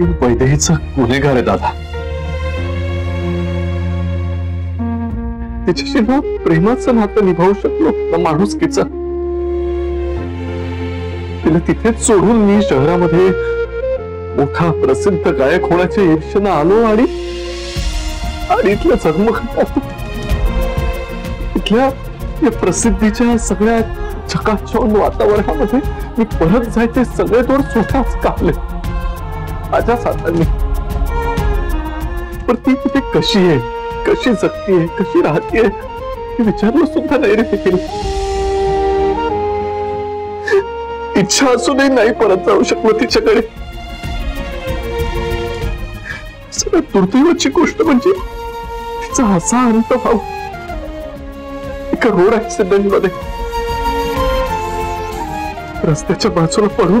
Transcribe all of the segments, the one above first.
मी वैदेहीचा गुन्हेगार आहे दादा तिच्याशी ना प्रेमाचं नातं निभावू शकलो ना माणुसकीचं तिला तिथेच सोडून मी शहरामध्ये मोठा प्रसिद्ध गायक होण्याच्या ईर्षेनं आलो आणि आणि इथलं झगमग इथल्या या प्रसिद्धीच्या सगळ्या चकाचौंध वातावरणामध्ये मी परत जायचे सगळे दोर स्वतःच कापले माझ्याच हातांनी पण ती तिथे कशी आहे कशी जगतीये कशी राहतीये हे विचारलं सुद्धा नाही रे तिने इच्छा असूनही नाही परत जाऊ शकलो तिच्याकडे सगळ्यात दुर्दैवाची गोष्ट म्हणजे तिचा असा अंत भाव एका रोड ऍक्सिडेंट मध्ये रस्त्याच्या बाजूला पडून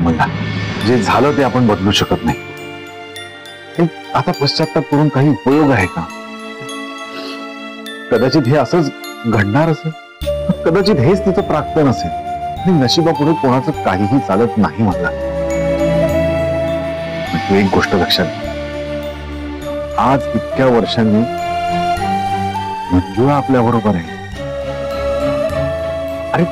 बघ मला जे झालं ते आपण बदलू शकत नाही. आता पश्चाताप करून काही उपयोग आहे का? कदाचित हे असंच घडणार असेल? कदाचित हेच तिचं प्राक्तन असेल. आणि नशिबापुढे कोणाचं काहीही चालत नाही मला तू एक गोष्ट लक्षात. आज इतक्या वर्षांनी मंजुळा आपल्या बरोबर आहे. अरे,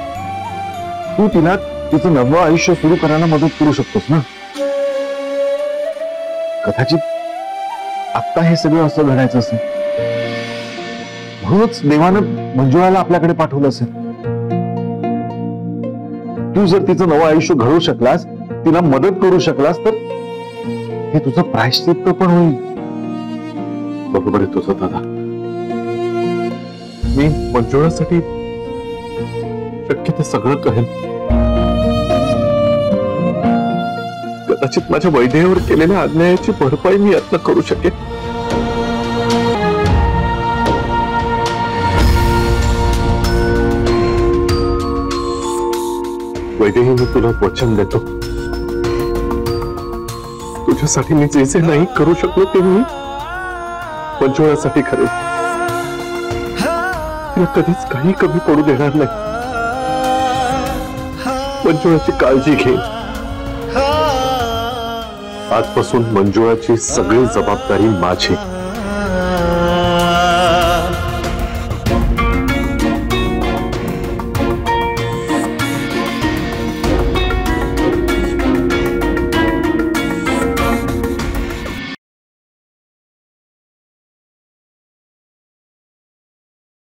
तू तिला तिचं नवं आयुष्य सुरू करायला मदत करू शकतोस ना? कदाचित आत्ता हे सगळं असं घडायचं असेल. म्हणूनच देवानं मंजुळाला आपल्याकडे पाठवलं असेल. तू जर तिचं नवं आयुष्य घडवू शकलास तिला मदत करू शकलास तर हे तुझं प्रायश्चित्त पण होईल. बरोबर आहे तुझं दादा. मी मंजुळासाठी शक्य ते सगळं करेन. कदाचित माझ्या वैदेहीवर केलेल्या अन्यायाची भरपाई मी यत्न करू शकेन. वैदेही, मी तुला वचन देतो. तुझ्यासाठी मी जे जे नाही करू शकलो ते मी मंजुळासाठी खरे कधीच काही कमी पडू देणार नाही. मंजुळाची काळजी घे. आजपासून मंजुळाची सगळी जबाबदारी माझी.